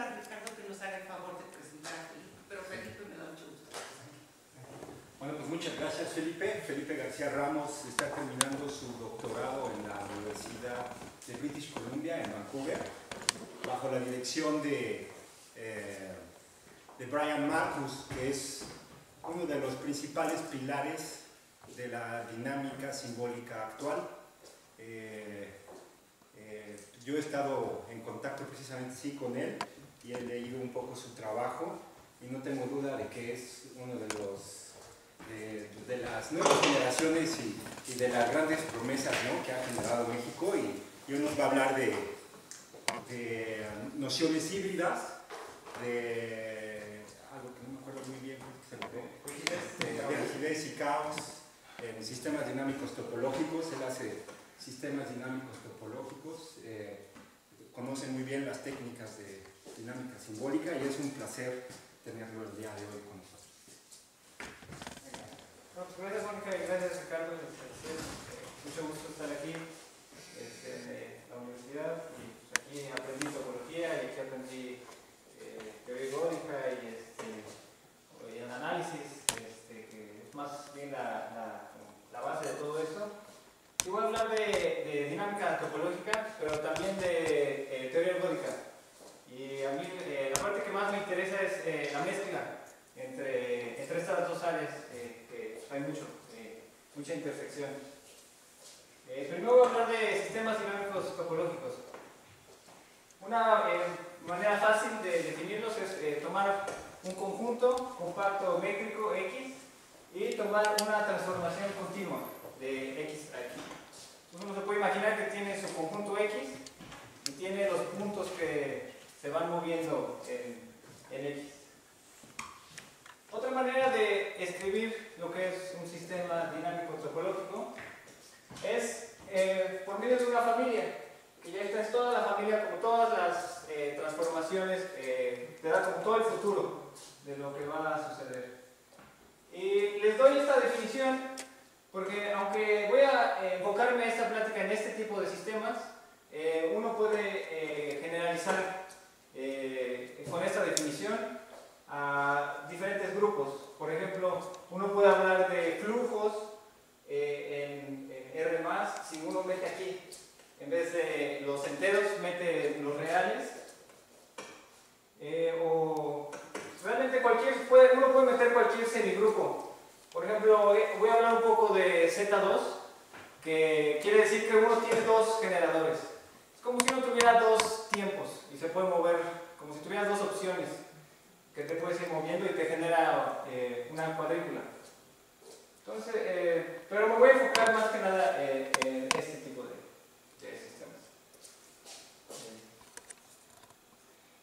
a Ricardo que nos haga el favor de presentar a Felipe, pero Felipe me da mucho gusto. Bueno, pues muchas gracias Felipe. Felipe García Ramos está terminando su doctorado en la Universidad de British Columbia en Vancouver, bajo la dirección de, eh, de Brian Marcus, que es uno de los principales pilares de la dinámica simbólica actual. Eh, eh, yo he estado en contacto precisamente sí con él y he leído un poco su trabajo y no tengo duda de que es uno de los de, las nuevas generaciones y, de las grandes promesas que ha generado México y, y nos va a hablar de, nociones híbridas, de algo que no me acuerdo muy bien, de, de rigidez y caos en sistemas dinámicos topológicos, él hace sistemas dinámicos topológicos, eh, conoce muy bien las técnicas de dinámica simbólica y es un placer tenerlo el día de hoy con nosotros. No, pues gracias Mónica y gracias Ricardo. Este, mucho gusto estar aquí este, en la universidad y pues, aquí aprendí topología y aquí aprendí eh, teoría gódica y, este, y el análisis, este, que es más bien la, la, la, base de todo esto. Y voy a hablar de, de dinámica topológica, pero también de eh, teoría gódica. Y a mí eh, la parte que más me interesa es eh, la mezcla entre, entre estas dos áreas hay mucho, eh, mucha intersección. Eh, primero voy a hablar de sistemas dinámicos topológicos. Una eh, manera fácil de definirlos es tomar un conjunto compacto métrico X y tomar una transformación continua de X a X. Uno se puede imaginar que tiene su conjunto X y tiene los puntos que se van moviendo en, en X. Otra manera de escribir lo que es un sistema dinámico topológico es eh, por medio de una familia. Y esta es toda la familia, como todas las eh, transformaciones, eh, te da como todo el futuro de lo que va a suceder. Y les doy esta definición porque aunque voy a enfocarme esta plática en este tipo de sistemas, uno puede generalizar con esta definición a diferentes grupos. Por ejemplo, uno puede hablar de flujos eh, en, en, R+, si uno mete aquí, en vez de los enteros, mete los reales. Eh, o realmente cualquier, uno puede meter cualquier semigrupo. Por ejemplo, eh, voy a hablar un poco de Z2, que quiere decir que uno tiene dos generadores. Es como si uno tuviera dos tiempos y se puede mover, como si tuviera dos opciones que te puedes ir moviendo y te genera eh, una cuadrícula. Entonces, eh, pero me voy a enfocar más que nada eh, en este tipo de, sistemas.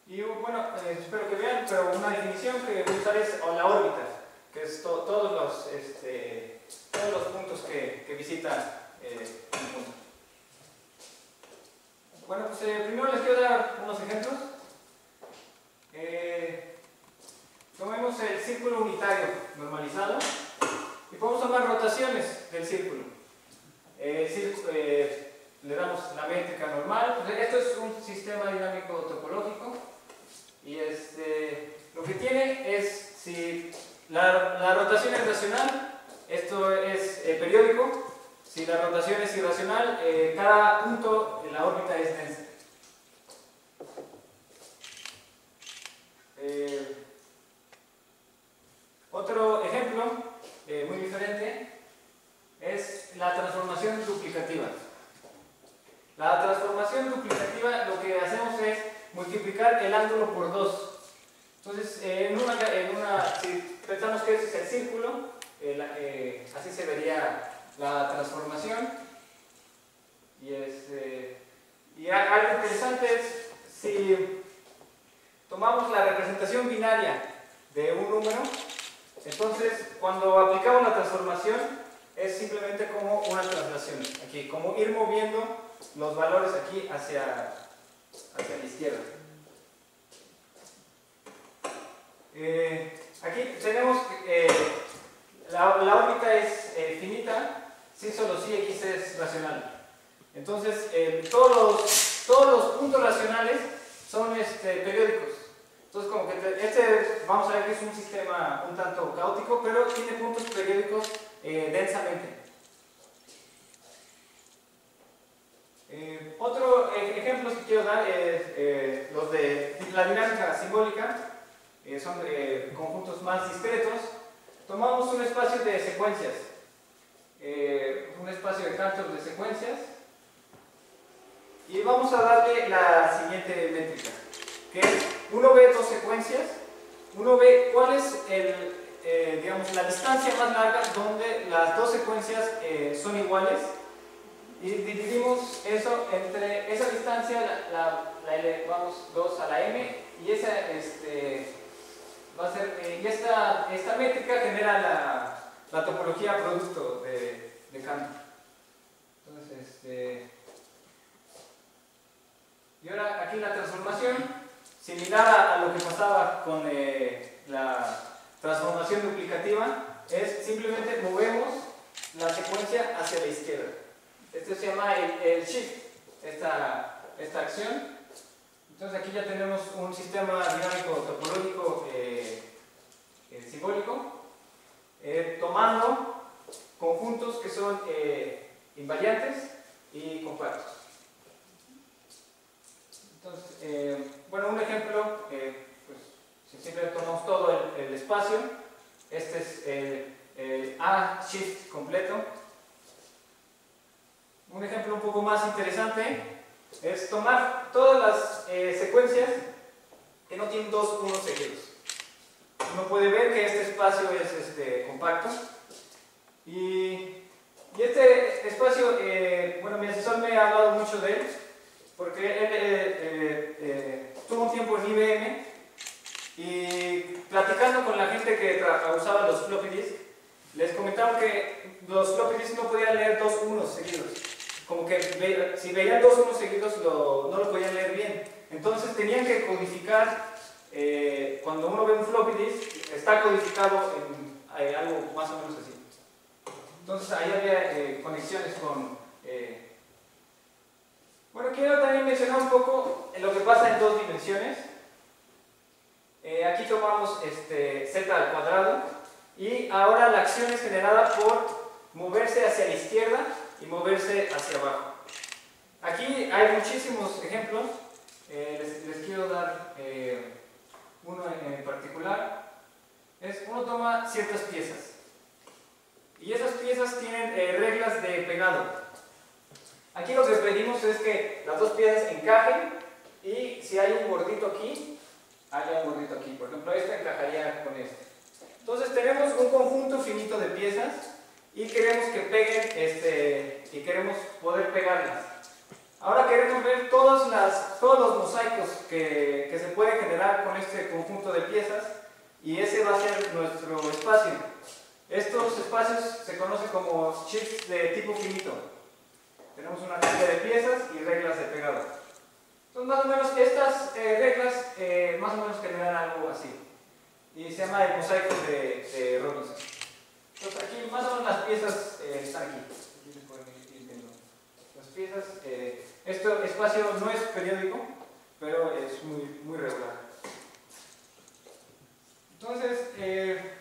Y bueno, espero que vean, pero una definición que voy a usar es la órbita, que es to todos, los, este, todos los puntos que, que visita un punto. Bueno, pues primero les quiero dar unos ejemplos. Eh, Tomemos el círculo unitario normalizado y podemos tomar rotaciones del círculo. eh, le damos la métrica normal. Esto es un sistema dinámico topológico y este, lo que tiene es, si la, la rotación es racional, esto es eh, periódico, si la rotación es irracional, eh, cada punto en la órbita es densa. Eh, otro ejemplo eh, muy diferente es la transformación duplicativa. La transformación duplicativa lo que hacemos es multiplicar el ángulo por 2. Entonces, en, una, si pensamos que ese es el círculo, eh, así se vería la transformación. Y, este, y algo interesante es si tomamos la representación binaria de un número, entonces, cuando aplicamos la transformación, es simplemente como una traslación, aquí, como ir moviendo los valores aquí hacia, hacia la izquierda. Eh, aquí tenemos eh, la, la, órbita es eh, finita si solo si x es racional. Entonces, todos, los, todos los puntos este, periódicos. Entonces, como que te- este, vamos a ver que es un sistema un pero tiene puntos periódicos eh, densamente. Eh, otro eh, ejemplo que quiero dar es eh, los de la dinámica simbólica, eh, son conjuntos más discretos. Tomamos un espacio de secuencias, eh, un espacio de cantos de secuencias, y vamos a darle la siguiente métrica, que es uno ve dos secuencias, uno ve cuál es el, eh, digamos, la distancia más larga donde las dos secuencias eh, son iguales y dividimos eso entre esa distancia, la, la- elevamos 2 a la m y esa este, va a ser, eh, y esta, esta métrica genera la, la topología producto de, de. Entonces, este, y ahora aquí la transformación, similar a, lo que pasaba con eh, la transformación duplicativa, es simplemente movemos la secuencia hacia la izquierda. Este se llama el, el shift, esta, esta acción. Entonces aquí ya tenemos un sistema dinámico topológico eh, eh, simbólico, eh, tomando conjuntos que son invariantes y compactos. Entonces, bueno, un ejemplo, pues, si siempre tomamos todo el, espacio, este es el, el A shift completo. Un ejemplo un poco más interesante es tomar todas las eh, secuencias que no tienen dos unos seguidos. Uno puede ver que este espacio es este, compacto y, y este espacio, eh, bueno, mi asesor me ha hablado mucho de él porque él eh, eh, tuvo un tiempo en IBM y platicando con la gente que usaba los floppy disk, les comentaron que los floppy disk no podían leer dos unos seguidos. Como que si veían dos unos seguidos no lo podían leer bien. Entonces tenían que codificar, eh, cuando uno ve un floppy disk, está codificado en eh, algo más o menos así. Entonces ahí había eh, conexiones con... bueno, quiero también mencionar un poco lo que pasa en dos dimensiones. Aquí tomamos este, z al cuadrado y ahora la acción es generada por moverse hacia la izquierda y moverse hacia abajo. Aquí hay muchísimos ejemplos, eh, les, quiero dar eh, uno en, particular. Es, uno toma ciertas piezas y esas piezas tienen eh, reglas de pegado. Aquí lo que pedimos es que las dos piezas encajen y si hay un gordito aquí, haya un gordito aquí. Por ejemplo, este encajaría con este. Entonces tenemos un conjunto finito de piezas y queremos que peguen este, y queremos poder pegarlas. Ahora queremos ver todas las, todos los mosaicos que, que se pueden generar con este conjunto de piezas y ese va a ser nuestro espacio. Estos espacios se conocen como chips de tipo finito. Tenemos una cantidad de piezas y reglas de pegado. Entonces, más o menos, estas eh, reglas eh, más o menos generan algo así. Y se llama el mosaico de, de Robinson. Entonces, aquí más o menos las piezas eh, están aquí. Las piezas, este espacio no es periódico, pero es muy, muy regular. Entonces, eh,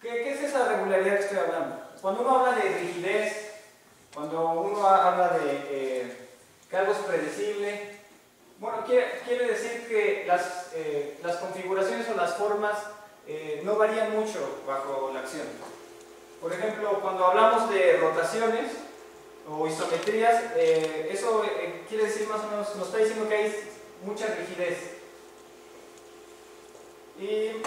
¿qué, es esa regularidad que estoy hablando? Cuando uno habla de rigidez, cuando uno habla de eh, que algo es predecible, bueno, quiere, decir que las, las configuraciones o las formas no varían mucho bajo la acción. Por ejemplo, cuando hablamos de rotaciones o isometrías, eh, eso eh, quiere decir más o menos, nos está diciendo que hay mucha rigidez. Y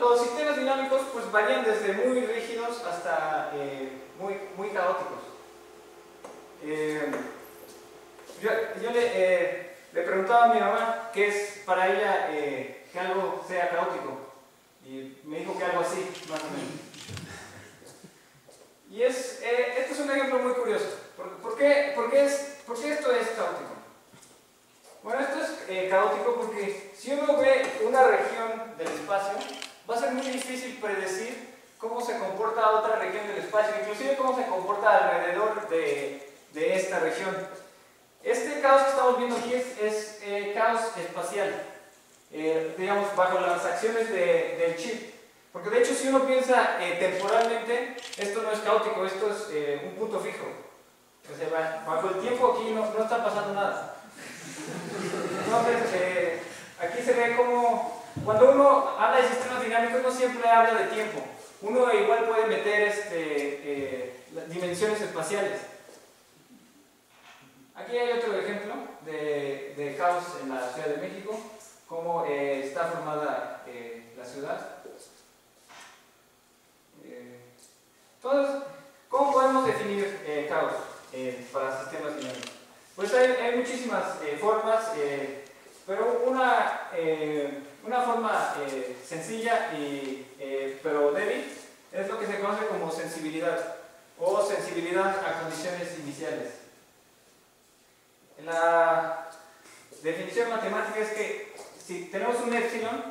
los sistemas dinámicos pues varían desde muy rígidos hasta eh, muy, caóticos. Yo le, le preguntaba a mi mamá qué es para ella que algo sea caótico. Y me dijo que algo así, más o menos. Y es, este es un ejemplo muy curioso. ¿Por, qué, por qué es, por qué esto es caótico? Bueno, esto es eh, caótico porque si uno ve una región del espacio, va a ser muy difícil predecir cómo se comporta otra región del espacio, inclusive cómo se comporta alrededor de, de esta región. Este caos que estamos viendo aquí es, eh, caos espacial. digamos, bajo las acciones de- del chip. Porque de hecho si uno piensa eh, temporalmente, esto no es caótico, esto es eh, un punto fijo. O bajo el tiempo aquí no, no está pasando nada. Entonces, eh, aquí se ve como cuando uno habla de sistemas dinámicos no siempre habla de tiempo. Uno igual puede meter este, dimensiones espaciales. Aquí hay otro ejemplo de, de caos en la Ciudad de México, cómo está formada la ciudad. Eh, entonces, ¿cómo podemos definir eh, caos eh, para sistemas dinámicos? Pues hay, muchísimas eh, formas, eh, pero una, una forma sencilla y, pero débil es lo que se conoce como sensibilidad o sensibilidad a condiciones iniciales. La definición matemática es que si tenemos un epsilon,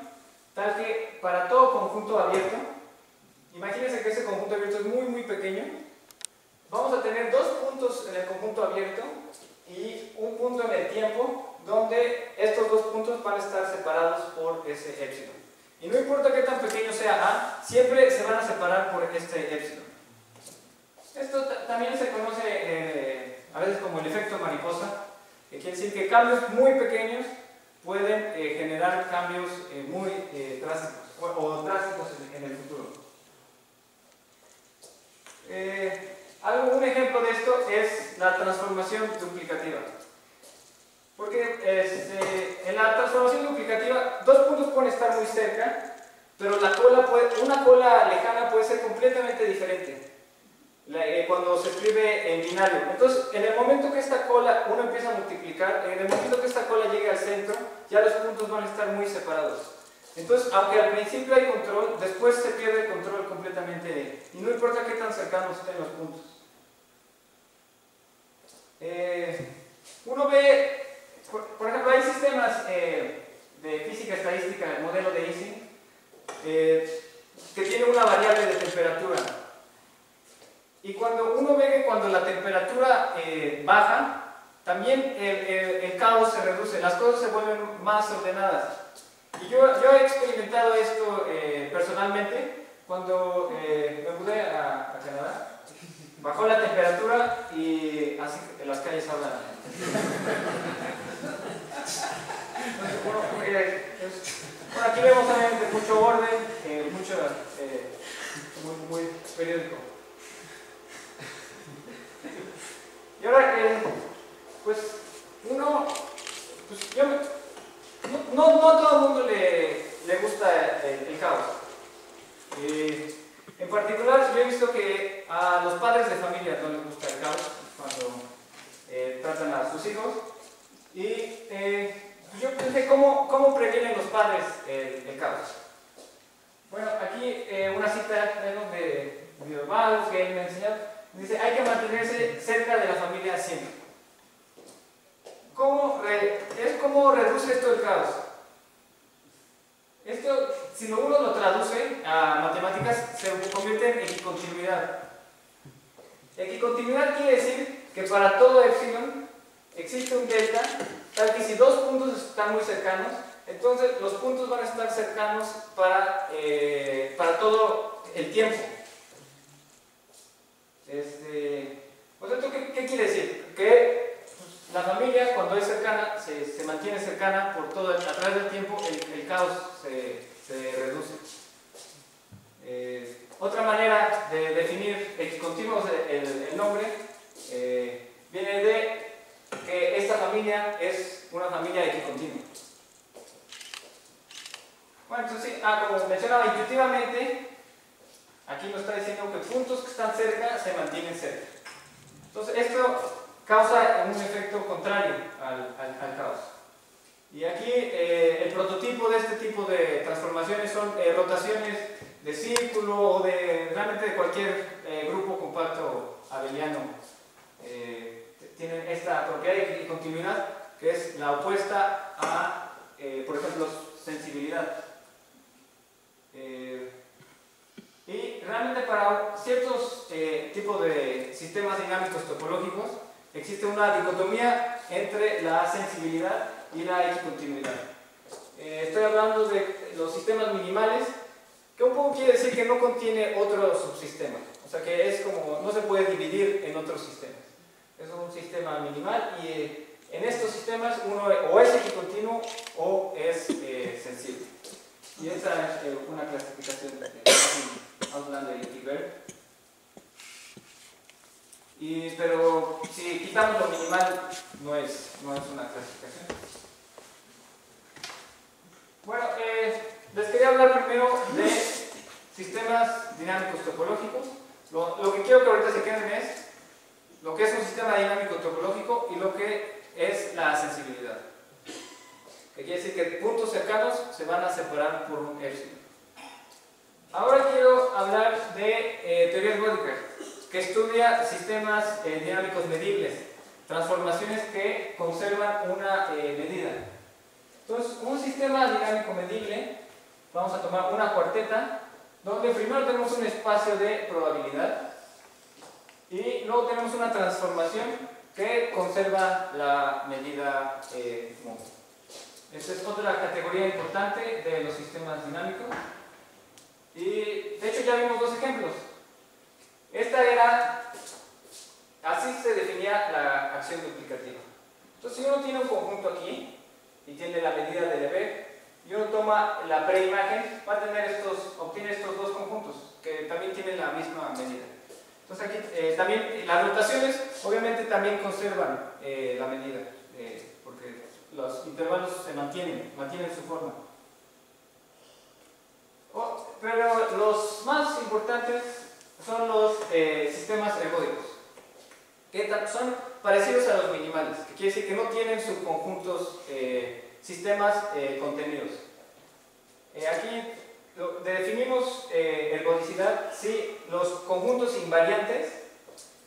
tal que para todo conjunto abierto, imagínense que ese conjunto abierto es muy muy pequeño, vamos a tener dos puntos en el conjunto abierto y un punto en el tiempo donde estos dos puntos van a estar separados por ese epsilon. Y no importa qué tan pequeño sea A, siempre se van a separar por este epsilon. Esto ta- también se conoce eh, a veces como el efecto mariposa, que quiere decir que cambios muy pequeños pueden eh, generar cambios eh, muy drásticos o, drásticos en el futuro. Eh, algo, un ejemplo de esto es la transformación duplicativa. Porque este, en la transformación duplicativa, dos puntos pueden estar muy cerca, pero la cola puede, una cola lejana puede ser completamente diferente eh, cuando se escribe en binario. Entonces, en el momento que esta cola, uno empieza a multiplicar, en el momento que esta cola llegue al centro, ya los puntos van a estar muy separados. Entonces, aunque al principio hay control, después se pierde el control completamente y no importa qué tan cercanos estén los puntos. Eh, uno ve, por, ejemplo, hay sistemas eh, de física estadística, el modelo de Ising, eh, que tiene una variable de temperatura. Y cuando uno ve que cuando la temperatura baja, también el caos se reduce, las cosas se vuelven más ordenadas. Yo, yo he experimentado esto eh, personalmente cuando eh, me mudé a, a Canadá. Bajó la temperatura y así que las calles hablan. Entonces, bueno, eh, es- bueno, aquí vemos obviamente mucho orden, eh, mucho, eh, muy, muy periódico. Y ahora, eh, pues, uno, pues yo, me- no, no, no a todo el mundo le, le gusta el, el caos. Eh, en particular, yo he visto que a los padres de familia no les gusta el caos cuando eh, tratan a sus hijos. Y eh, yo pensé, ¿cómo, ¿cómo previenen los padres el, el caos? Bueno, aquí eh, una cita ¿no? de mi hermano que él me enseñó. Dice, hay que mantenerse cerca de la familia siempre. ¿Cómo re- es como reduce esto el caos? Esto, si lo- uno lo traduce a matemáticas, se convierte en equicontinuidad. Equicontinuidad quiere decir que para todo epsilon existe un delta, tal que si dos puntos están muy cercanos, entonces los puntos van a estar cercanos para, eh, para todo el tiempo. Este, pues esto, ¿qué, qué quiere decir? Que pues, la familia cuando es cercana, mantiene cercana por todo, a través del tiempo el caos se, se reduce. Eh, otra manera de definir equicontinuos el, el- el nombre eh, viene de que esta familia es una familia equicontinua. Bueno, entonces, sí, ah, como mencionaba intuitivamente, aquí nos está diciendo que puntos que están cerca se mantienen cerca. Entonces, esto causa un efecto contrario al, al- al caos. Y aquí eh, el prototipo de este tipo de transformaciones son eh, rotaciones de círculo o de realmente de cualquier eh, grupo compacto abeliano. Eh, t- tienen esta propiedad de continuidad que es la opuesta a, eh, por ejemplo, sensibilidad. Eh, y realmente para ciertos eh, tipos de sistemas dinámicos topológicos existe una dicotomía entre la sensibilidad y la equicontinuidad. Eh, estoy hablando de los sistemas minimales, que un poco quiere decir que no contiene otro subsistema. O sea que es como, no se puede dividir en otros sistemas. Es un sistema minimal y eh, en estos sistemas uno o es equicontinuo o es eh, sensible. Y esa es eh, una clasificación de Outlander y Hilbert. Y, pero si quitamos lo minimal, no es, no es una clasificación. Bueno, eh, les quería hablar primero de sistemas dinámicos topológicos. Lo, lo, que quiero que ahorita se queden es lo que es un sistema dinámico topológico y lo que es la sensibilidad. Que quiere decir que puntos cercanos se van a separar por un epsilon. Ahora quiero hablar de eh, teorías Bodiker que estudia sistemas eh, dinámicos medibles, transformaciones que conservan una eh, medida. Entonces, un sistema dinámico medible, vamos a tomar una cuarteta, donde primero tenemos un espacio de probabilidad y luego tenemos una transformación que conserva la medida eh, Esta es otra categoría importante de los sistemas dinámicos. Y de hecho ya vimos dos ejemplos. Esta era, así se definía la acción duplicativa. Entonces, si uno tiene un conjunto aquí y tiene la medida de B y uno toma la preimagen, va a tener estos, obtiene estos dos conjuntos que también tienen la misma medida. Entonces aquí eh, también las rotaciones obviamente también conservan eh, la medida, eh, porque los intervalos se mantienen, mantienen su forma. Oh, pero los más importantes son los eh, sistemas ergódicos, que son parecidos a los minimales, que quiere decir que no tienen subconjuntos, eh, sistemas eh, contenidos. aquí definimos ergodicidad si los conjuntos invariantes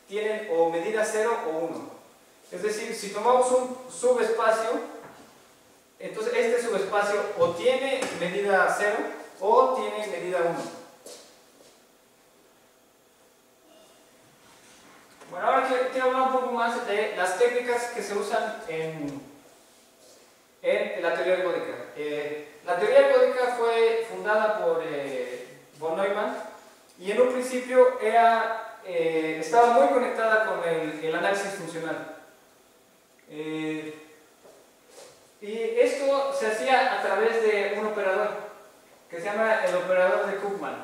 tienen o medida 0 o 1. Es decir, si tomamos un subespacio, entonces este subespacio o tiene medida 0 o tiene medida 1. Bueno, ahora quiero hablar un poco más de las técnicas que se usan en, en la teoría ergódica. Eh, la teoría ergódica fue fundada por eh, von Neumann y en un principio era, eh, estaba muy conectada con el, análisis funcional. y esto se hacía a través de un operador que se llama el operador de Koopman,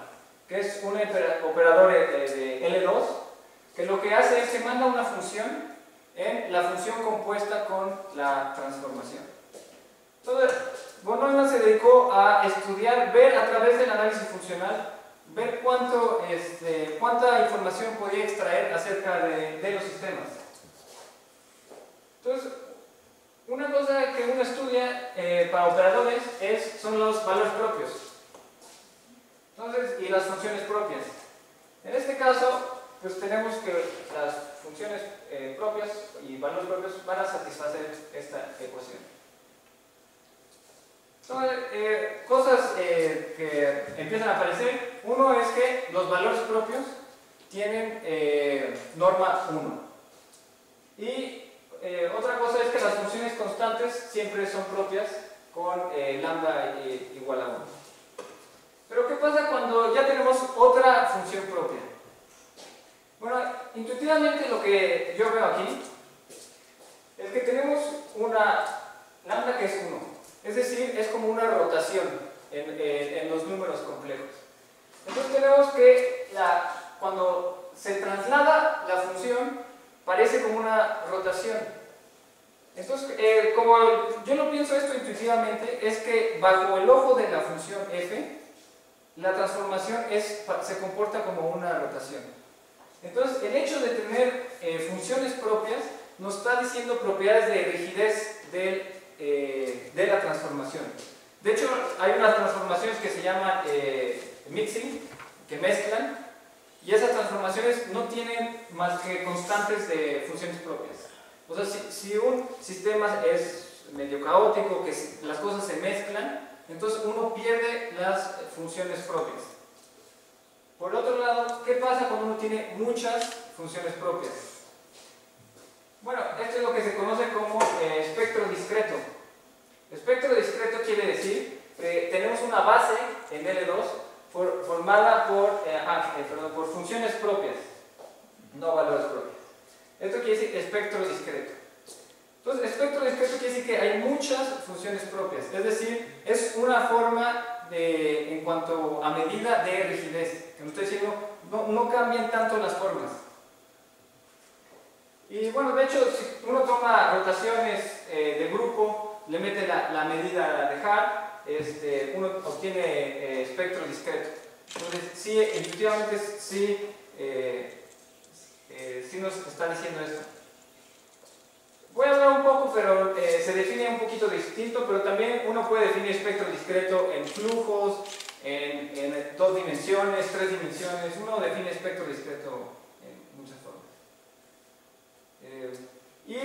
que es un operador de L2 que lo que hace es que manda una función en la función compuesta con la transformación. Entonces, Neumann se dedicó a estudiar, ver a través del análisis funcional, ver cuánto, este, cuánta información podía extraer acerca de, los sistemas. Entonces, una cosa que uno estudia eh, para operadores es, son los valores propios. Entonces, y las funciones propias. En este caso, pues tenemos que las funciones eh, propias y valores propios van a satisfacer esta ecuación. Entonces, eh, cosas eh, que empiezan a aparecer. Uno es que los valores propios tienen norma 1. Y otra cosa es que las funciones constantes siempre son propias con lambda igual a 1. Pero ¿qué pasa cuando ya tenemos otra función propia? Bueno, intuitivamente lo que yo veo aquí es que tenemos una lambda que es 1. Es decir, es como una rotación en, los números complejos. Entonces tenemos que cuando se traslada la función, parece como una rotación. Entonces, eh, como yo lo pienso esto intuitivamente, es que bajo el ojo de la función f, la transformación es, se comporta como una rotación. Entonces, el hecho de tener eh, funciones propias nos está diciendo propiedades de rigidez eh, de la transformación. De hecho, hay unas transformaciones que se llaman eh, mixing, que mezclan, y esas transformaciones no tienen más que constantes de funciones propias. O sea, si, si un sistema es medio caótico, que las cosas se mezclan, entonces uno pierde las funciones propias. Por otro lado, ¿qué pasa cuando uno tiene muchas funciones propias? Bueno, esto es lo que se conoce como eh, espectro discreto. Espectro discreto quiere decir que una base en L2 formada por, eh, ah, eh, por funciones propias, no valores propios. Esto quiere decir espectro discreto. Entonces, espectro discreto quiere decir que hay muchas funciones propias, es decir, es una forma en cuanto a medida de rigidez, que no estoy diciendo, no, no cambian tanto las formas. Y bueno, de hecho, si uno toma rotaciones eh, de grupo, le mete la, la medida de Haar, este, uno obtiene eh, espectro discreto. Entonces, sí, intuitivamente sí, eh, sí nos está diciendo esto. Voy a hablar un poco, pero eh, se define un poquito distinto, pero también uno puede definir espectro discreto en flujos, en, en dos dimensiones, tres dimensiones. Uno define espectro discreto en muchas formas. Eh, y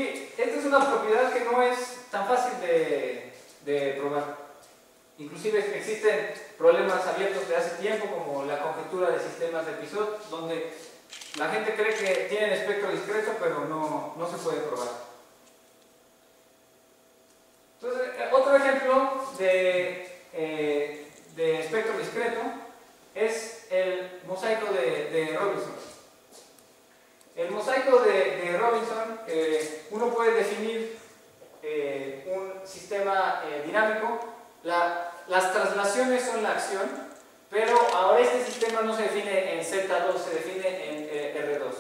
esta es una propiedad que no es tan fácil de, probar. Inclusive existen problemas abiertos de hace tiempo, como la conjetura de sistemas de episodio, donde la gente cree que tienen espectro discreto, pero no, no se puede probar. Eh, otro ejemplo de, eh, de, espectro discreto es el mosaico de, Robinson. El mosaico de, Robinson, eh, uno puede definir un sistema dinámico. las traslaciones son la acción, pero ahora este sistema no se define en Z2, se define en R2.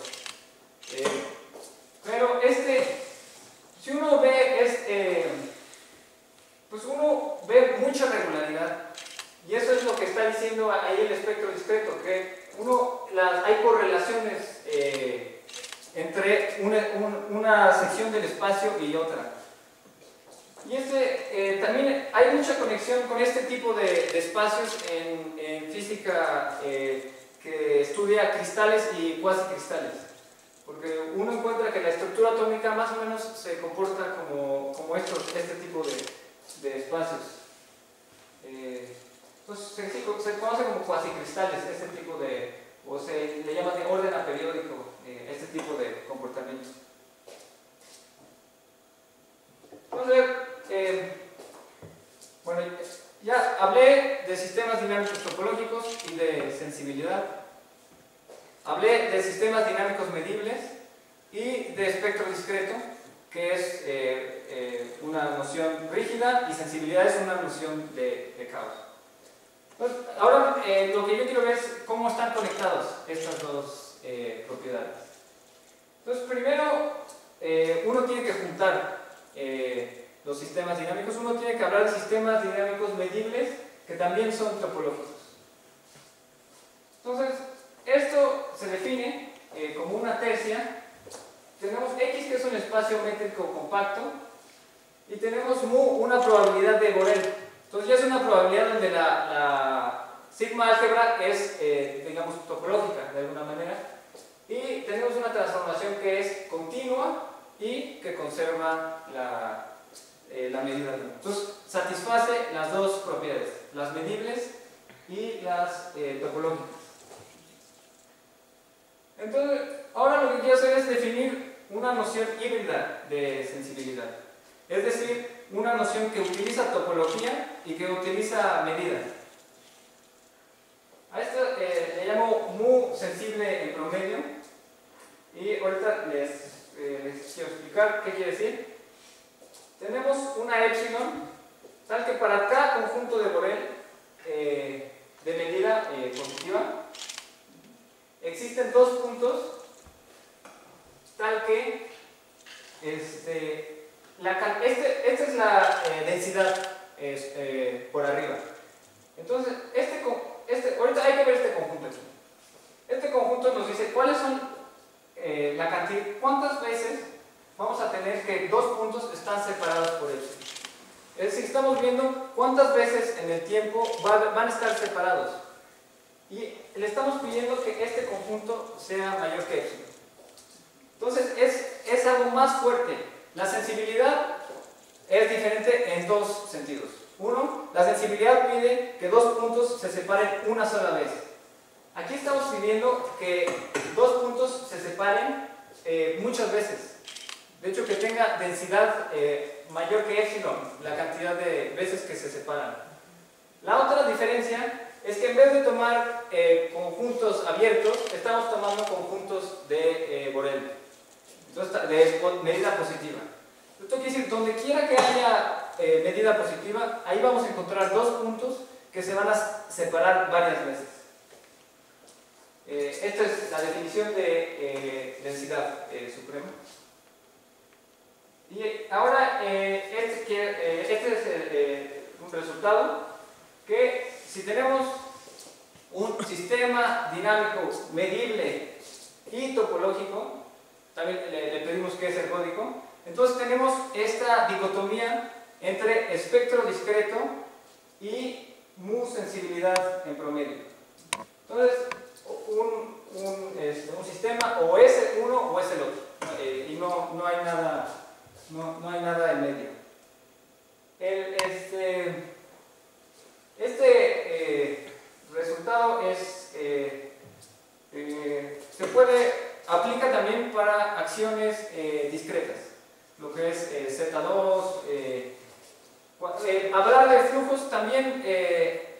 pero este, si uno ve este ve mucha regularidad. Y eso es lo que está diciendo ahí el espectro discreto, que uno, hay correlaciones eh, entre una, una, sección del espacio y otra. Y este, también hay mucha conexión con este tipo de, espacios en, en física eh, que estudia cristales y cuasicristales. Porque uno encuentra que la estructura atómica más o menos se comporta como, como estos, este tipo de, de espacios. Eh, pues se, se, conoce como cuasicristales, este tipo de, o se le llama de orden aperiódico, eh, este tipo de comportamiento. Entonces, eh, bueno, ya hablé de sistemas dinámicos topológicos y de sensibilidad. Hablé de sistemas dinámicos medibles y de espectro discreto que es eh, eh, una noción rígida y sensibilidad es una noción de, caos. ahora eh, lo que yo quiero ver es cómo están conectados estas dos propiedades. Entonces primero uno tiene que juntar los sistemas dinámicos, uno tiene que hablar de sistemas dinámicos medibles que también son topológicos. Entonces, esto se define como una tercia tenemos X que es un espacio métrico compacto y tenemos mu una probabilidad de Borel. Entonces ya es una probabilidad donde la, sigma álgebra es, eh, digamos, topológica de alguna manera. Y tenemos una transformación que es continua y que conserva la, eh, la medida. Entonces satisface las dos propiedades, las medibles y las eh, topológicas. Entonces, ahora lo que quiero hacer es definir una noción híbrida de sensibilidad. Es decir, una noción que utiliza topología y que utiliza medida. A esto eh, le llamo mu sensible en promedio y ahorita les, eh, les, quiero explicar qué quiere decir. Tenemos una epsilon tal que para cada conjunto de Borel eh, de medida positiva existen dos puntos tal que este, este, esta es la eh, densidad eh, por arriba. Entonces, este, este, ahorita hay que ver este conjunto aquí. Este conjunto nos dice cuáles son eh, la cantidad, cuántas veces vamos a tener que dos puntos están separados por epsilon. Es decir, estamos viendo cuántas veces en el tiempo van a estar separados. Y le estamos pidiendo que este conjunto sea mayor que epsilon. Entonces es, es algo más fuerte. La sensibilidad es diferente en dos sentidos. Uno, la sensibilidad pide que dos puntos se separen una sola vez. Aquí estamos pidiendo que dos puntos se separen eh, muchas veces. De hecho, que tenga densidad eh, mayor que epsilon, la cantidad de veces que se separan. La otra diferencia es que en vez de tomar eh, conjuntos abiertos, estamos tomando conjuntos de Borel, De medida positiva. Esto quiere decir, donde quiera que haya eh, medida positiva, ahí vamos a encontrar dos puntos que se van a separar varias veces. esta es la definición de densidad suprema. Y ahora, este, este, es un resultado que si tenemos un sistema dinámico medible y topológico, también le, pedimos que es ergódico, entonces tenemos esta dicotomía entre espectro discreto y mu sensibilidad en promedio. Entonces, un, un, este, sistema o es el uno o es el otro, eh, y no, no, hay nada, no, no hay nada en medio. El, este, este eh, resultado es, eh, se puede, aplica también para acciones discretas, lo que es Z2. hablar de flujos también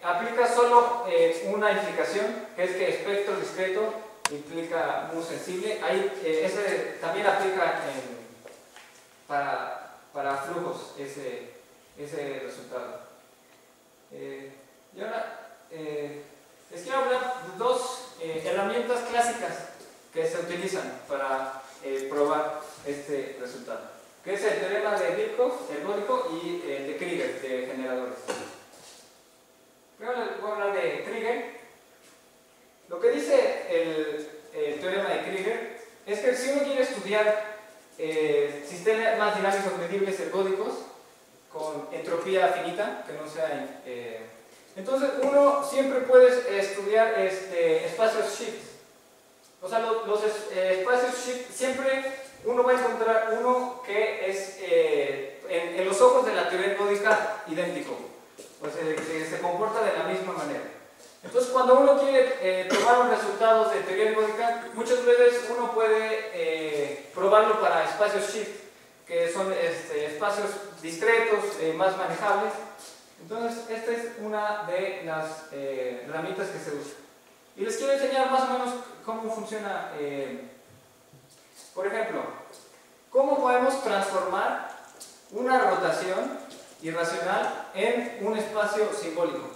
aplica solo una implicación, que es que espectro discreto implica muy sensible. Ahí, ese también aplica para, para flujos ese, ese resultado. Eh, y ahora eh, les quiero hablar de dos eh, herramientas clásicas que se utilizan para probar este resultado, que es el teorema de Birkhoff, el y el de Krieger, de generadores. Primero voy a hablar de Krieger. Lo que dice el, teorema de Krieger es que si uno quiere estudiar sistemas más dinámicos medibles ergódicos, con entropía finita, que no sea... Eh, entonces uno siempre puede estudiar este, espacios shift. O sea, los, eh, espacios siempre uno va a encontrar uno que es eh, en, los ojos de la teoría ergódica idéntico. Pues se comporta de la misma manera. Entonces, cuando uno quiere probar un resultado de teoría ergódica, muchas veces uno puede probarlo para espacios shift que son este, espacios discretos, eh, más manejables. Entonces, esta es una de las eh, herramientas que se usa. Y les quiero enseñar más o menos cómo funciona, eh, por ejemplo, cómo podemos transformar una rotación irracional en un espacio simbólico.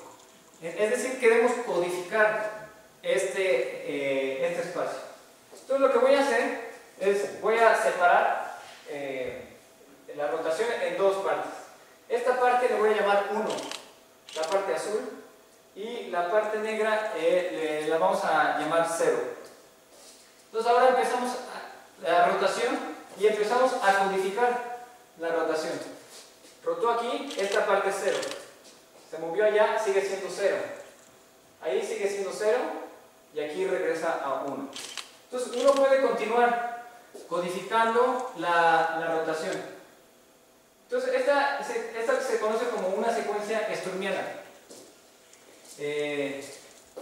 Es decir, queremos codificar este, este espacio. Entonces lo que voy a hacer es, voy a separar eh, la rotación en dos partes. Esta parte le voy a llamar 1, la parte azul, y la parte negra eh, la vamos a llamar 0. Entonces ahora empezamos la rotación y empezamos a codificar la rotación. Rotó aquí, esta parte es 0. Se movió allá, sigue siendo 0. Ahí sigue siendo 0 y aquí regresa a 1. Entonces uno puede continuar codificando la, la rotación. Entonces, esta, esta, se conoce como una secuencia sturmiana. Eh,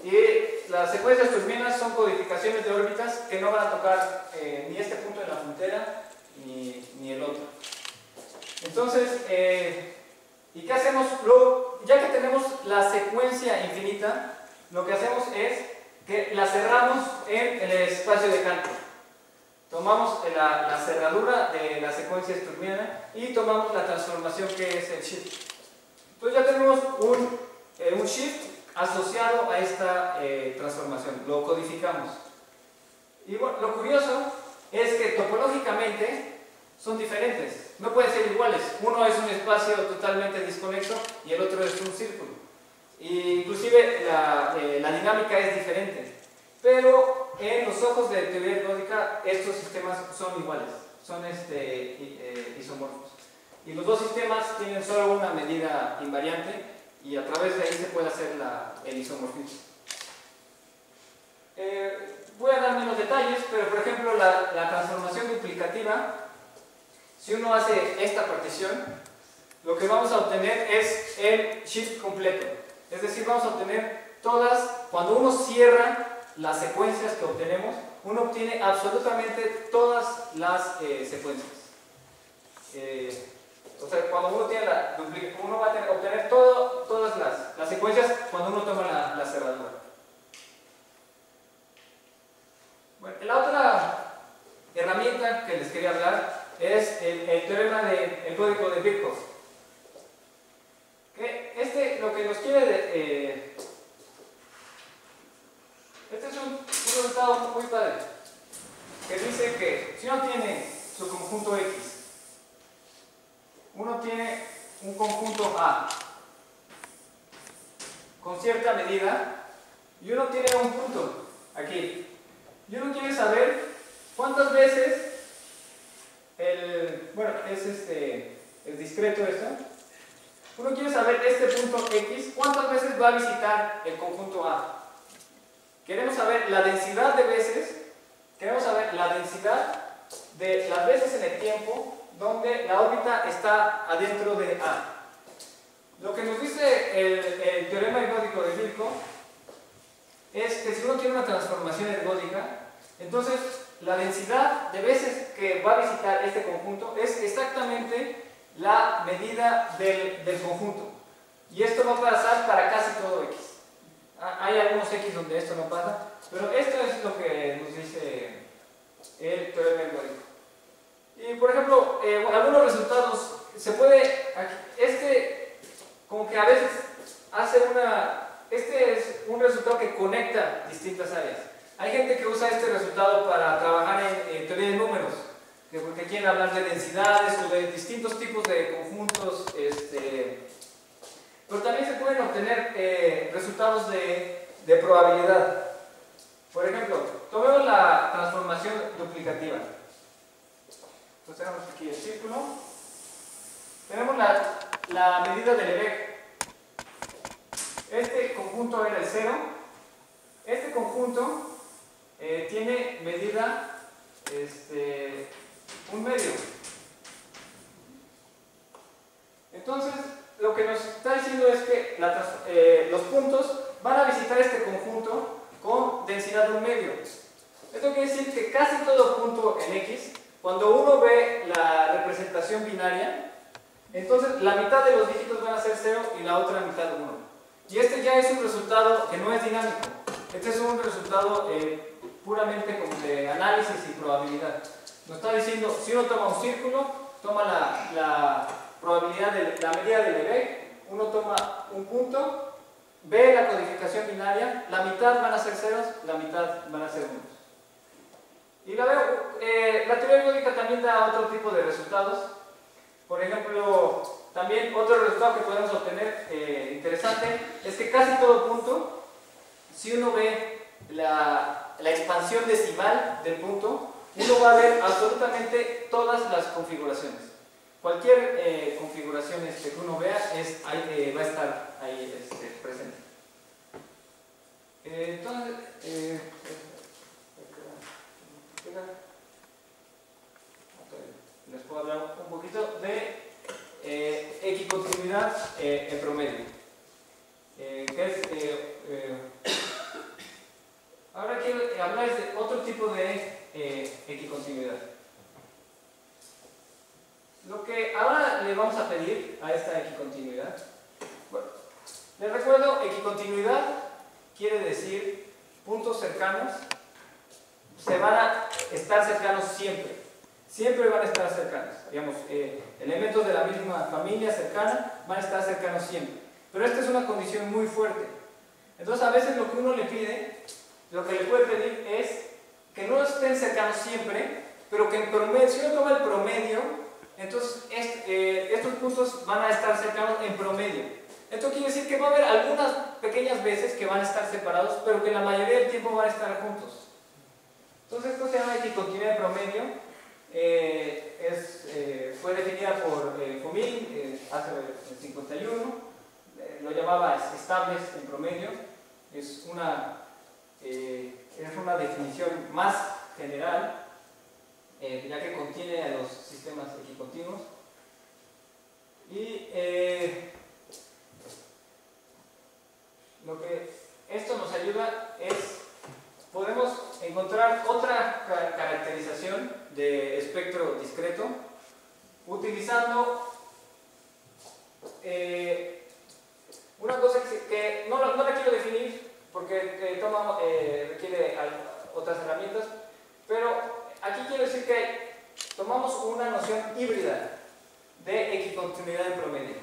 y las secuencias sturmianas son codificaciones de órbitas que no van a tocar eh, ni este punto de la frontera ni, ni el otro. Entonces, eh, ¿y qué hacemos? Luego, ya que tenemos la secuencia infinita, lo que hacemos es que la cerramos en el espacio de cálculo. Tomamos la, cerradura de la secuencia sturmiana y tomamos la transformación que es el shift. Entonces ya tenemos un, un shift asociado a esta eh, transformación, lo codificamos. Y bueno, lo curioso es que topológicamente son diferentes, no pueden ser iguales. Uno es un espacio totalmente desconexo y el otro es un círculo. Y inclusive la, eh, la dinámica es diferente. Pero en los ojos de teoría ergódica estos sistemas son iguales, son este, eh, isomorfos. Y los dos sistemas tienen solo una medida invariante y a través de ahí se puede Eh, voy a dar menos detalles, pero por ejemplo la, la transformación duplicativa, si uno hace esta partición, lo que vamos a obtener es el shift completo. Es decir, vamos a obtener todas, cuando uno cierra las secuencias que obtenemos, uno obtiene absolutamente todas las eh, secuencias. Eh, sea, cuando uno tiene la uno va a obtener todo, todas las, las secuencias cuando uno toma la, la cerradura. Bueno, la otra herramienta que les quería hablar es el, teorema del código de Birkhoff. Este lo que nos quiere de, eh, este es un, un resultado muy padre que dice que si uno tiene su conjunto X, uno tiene un conjunto A con cierta medida y uno tiene un punto aquí y uno quiere saber cuántas veces el, bueno, es este, es discreto esto, uno quiere saber este punto X, cuántas veces va a visitar el conjunto A. Queremos saber la densidad de veces, queremos saber la densidad de las veces en el tiempo donde la órbita está adentro de A. Lo que nos dice el, teorema ergódico de Vilco es que si uno tiene una transformación ergódica, entonces la densidad de veces que va a visitar este conjunto es exactamente la medida del, del conjunto. Y esto va a pasar para casi todo X. Hay algunos X donde esto no pasa, pero esto es lo que nos dice el teorema ergódico. Y por ejemplo, eh, algunos resultados, se puede, este como que a veces hace una, este es un resultado que conecta distintas áreas. Hay gente que usa este resultado para trabajar en, teoría de números, que porque quieren hablar de densidades o de distintos tipos de conjuntos, este, pero también se pueden obtener eh, resultados de, de probabilidad. Por ejemplo, tomemos la transformación duplicativa. Entonces tenemos aquí el círculo. Tenemos la, la medida del Lebesgue. Este conjunto era el 0. Este conjunto eh, tiene medida este, un medio. Entonces, lo que nos está diciendo es que eh, los puntos van a visitar este conjunto con densidad de un medio. Esto quiere decir que casi todo punto en X, cuando uno ve la representación binaria, entonces la mitad de los dígitos van a ser 0 y la otra mitad 1. Y este ya es un resultado que no es dinámico. Este es un resultado eh, puramente como de análisis y probabilidad. Nos está diciendo, si uno toma un círculo, toma la, probabilidad de la medida del Lebesgue, uno toma un punto, ve la codificación binaria, la mitad van a ser ceros, la mitad van a ser unos. Y la, eh, la teoría ergódica también da otro tipo de resultados. Por ejemplo, también otro resultado que podemos obtener eh, interesante es que casi todo punto, si uno ve la, expansión decimal del punto, uno va a ver absolutamente todas las configuraciones. Cualquier eh, configuración este, que uno vea es, ahí, eh, va a estar ahí este, presente. Eh, explicar? Okay. Les puedo hablar un poquito de eh, equicontinuidad eh, en promedio. Condición muy fuerte. Entonces, a veces lo que uno le pide, lo que le puede pedir es que no estén cercanos siempre, pero que en promedio, si uno toma el promedio, entonces est- eh, estos puntos van a estar cercanos en promedio. Esto quiere decir que va a haber algunas pequeñas veces que van a estar separados, pero que la mayoría del tiempo van a estar juntos. Entonces esto se llama equicontinuidad de promedio. Eh, es, eh, fue definida por eh, Fomil eh, hace el 51. Eh, lo llamaba estables en promedio. Es una, eh, es una definición más general, eh, ya que contiene a los sistemas equicontinuos. Y eh, lo que esto nos ayuda es podemos encontrar otra ca- caracterización de espectro discreto utilizando eh, una cosa que, se- que que no, la- no la quiero definir porque eh, toma, eh, requiere al- otras herramientas, pero aquí quiero decir que tomamos una noción híbrida de equicontinuidad en promedio.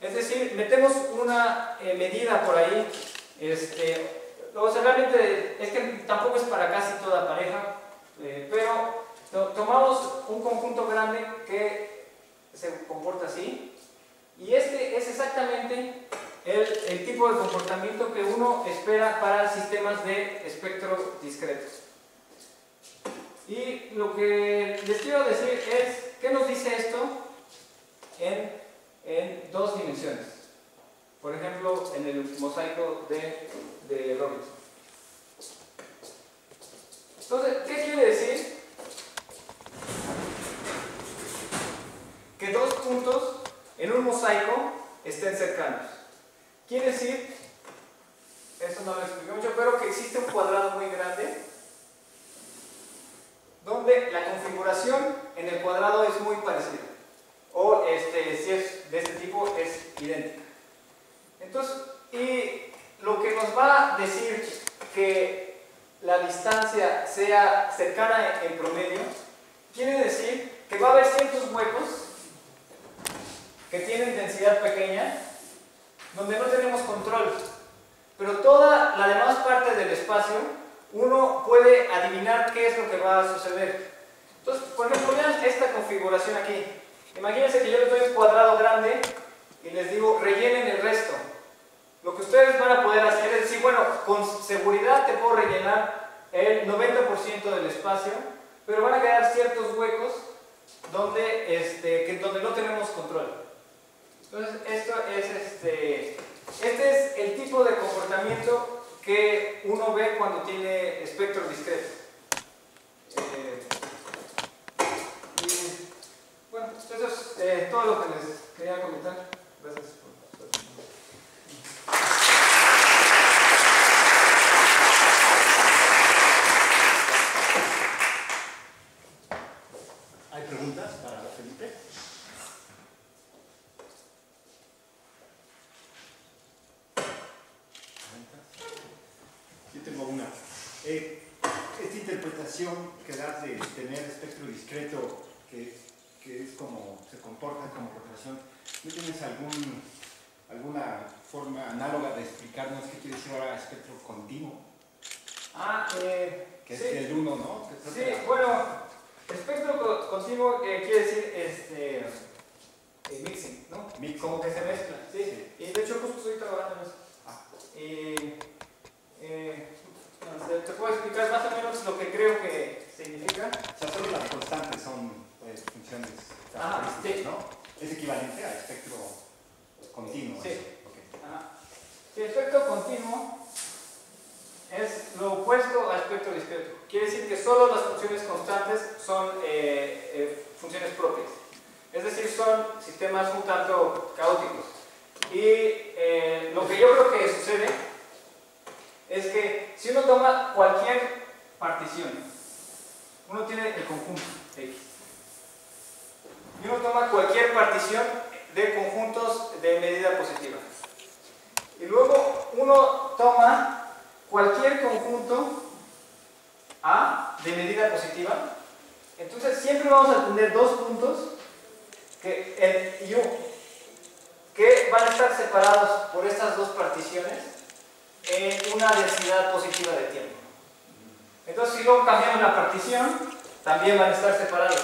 Es decir, metemos una eh, medida por ahí, este, o sea, realmente es que tampoco es para casi toda pareja, eh, pero to- tomamos un conjunto grande que se comporta así, y este es exactamente el, el tipo de comportamiento que uno espera para sistemas de espectro discreto. Y lo que les quiero decir es, ¿qué nos dice esto en, en dos dimensiones? Por ejemplo, en el mosaico de, de Robinson. Entonces, ¿qué quiere decir? Que dos puntos en un mosaico estén cercanos. Quiere decir, expliqué mucho, pero que existe un cuadrado muy grande donde la configuración en el cuadrado es muy parecida. O este, si es de este tipo, es idéntica. Entonces, y lo que nos va a decir que la distancia sea cercana en promedio, quiere decir que va a haber ciertos huecos que tienen densidad pequeña, donde no tenemos control. Pero toda la demás parte del espacio, uno puede adivinar qué es lo que va a suceder. Entonces, por ejemplo, vean esta configuración aquí. Imagínense que yo les doy un cuadrado grande y les digo, rellenen el resto. Lo que ustedes van a poder hacer es decir, bueno, con seguridad te puedo rellenar el 90% del espacio, pero van a quedar ciertos huecos donde, este, que, donde no tenemos control. Entonces, esto es este, este es el tipo de comportamiento que uno ve cuando tiene espectro discreto. Eh, y, bueno, eso es eh, todo lo que les quería comentar. Gracias por su atención. ¿Hay preguntas para Felipe? Yo tengo una. Eh, esta interpretación que das de tener espectro discreto, que, que es como se comporta como corporación, ¿no tienes algún, alguna forma análoga de explicarnos qué quiere decir ahora espectro continuo? Ah, eh, Que es el 1, ¿no? Que Sí, que- bueno, espectro co- continuo eh, quiere decir este, eh, mixing, ¿no? Mixing. Como que se mezcla, sí. Sí. Y de hecho justo estoy trabajando en eso. Ah. Eh, te puedo explicar más o menos lo que creo que significa. O sea, solo las constantes son pues, funciones características, sí. ¿no? Es equivalente a espectro continuo. Sí. ¿no? Ok. Ajá. Sí, espectro continuo es lo opuesto al espectro discreto. Quiere decir que solo las funciones constantes son eh, eh, funciones propias. Es decir, son sistemas un tanto caóticos. Y eh, lo que yo creo que sucede es que si uno toma cualquier partición, uno tiene el conjunto X. Y uno toma cualquier partición de conjuntos de medida positiva. Y luego uno toma cualquier conjunto A de medida positiva. Entonces siempre vamos a tener dos puntos que, en U que van a estar separados por estas dos particiones en una densidad positiva de tiempo. Entonces si luego cambiamos la partición, también van a estar separados.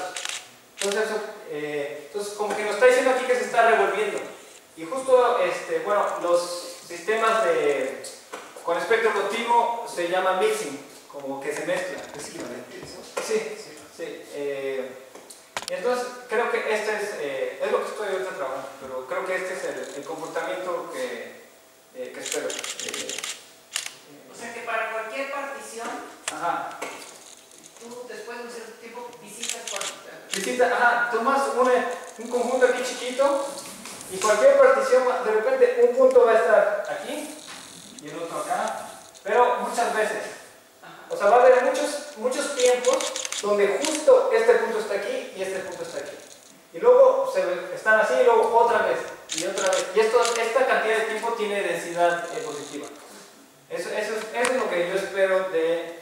Entonces, eso, eh, entonces como que nos está diciendo aquí que se está revolviendo. Y justo, este, bueno, los sistemas de, con espectro continuo se llama mixing, como que se mezclan. ¿Es equivalente eso? Sí, sí. eh, y entonces creo que este es, eh, es lo que estoy ahorita trabajando, pero creo que este es el, el comportamiento que, eh, que espero. Eh, sea que para cualquier partición, ajá. tú después de un cierto tiempo visitas por... Visita, ajá, tomas una- un conjunto aquí chiquito y cualquier partición, de repente un punto va a estar aquí y el otro acá, pero muchas veces. O sea, va a haber muchos, muchos tiempos donde justo este punto está aquí y este punto está aquí. Y luego se, están así y luego otra vez y otra vez. Y esto, esta cantidad de tiempo tiene densidad eh, positiva. Eso, eso, es, eso es espero de,